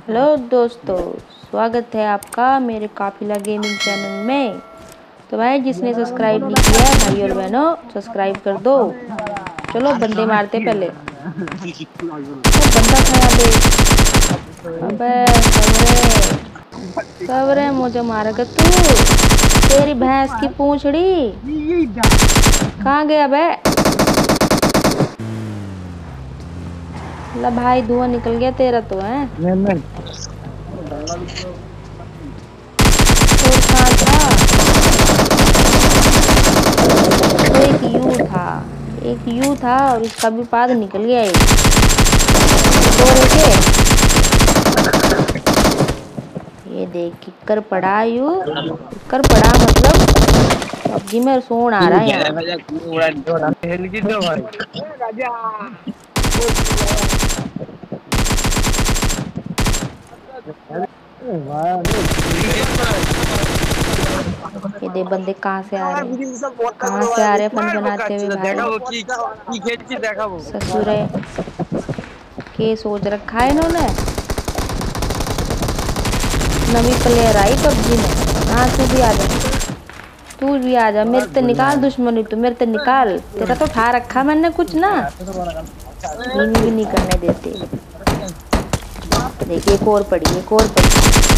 Hello दोस्तों, स्वागत है आपका मेरे काफिला गेमिंग चैनल में। तो भाई, जिसने सब्सक्राइब नहीं किया भाई और बहनों सब्सक्राइब कर दो। चलो बंदे मारते पहले। बंदा था यहाँ अबे सबरे सबरे मुझे मारेगा तू। तेरी भैंस की पूंछड़ी। कहाँ गया बे ला भाई धुआँ निकल गया तेरा तो है और कहाँ था एक यू था एक यू था और इसका भी पाद निकल गया एक दो रखे ये देख किकर पड़ा यू किकर पड़ा मतलब पबजी में सोन आ रहा है ये दे बंदे कहाँ से आ रहे हैं? कहाँ से आ रहे हैं? फन बनाते हुए भाई। ससुरे के सोच रखा है इन्होंने? नवी प्लेयर आई पबजी में। हाँ तू भी आ जा तू भी आ जा मेरे तो निकाल दुश्मनी तू मेरे तो निकाल। तेरा तो खा रखा मैंने कुछ ना। इन भी नहीं करने देते। देखिए एक और पड़ी एक और पड़ी।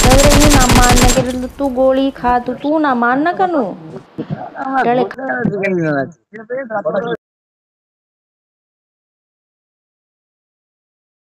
लग रही ना मारने के लिए तू गोली खा तू तू ना मारना कनू? डले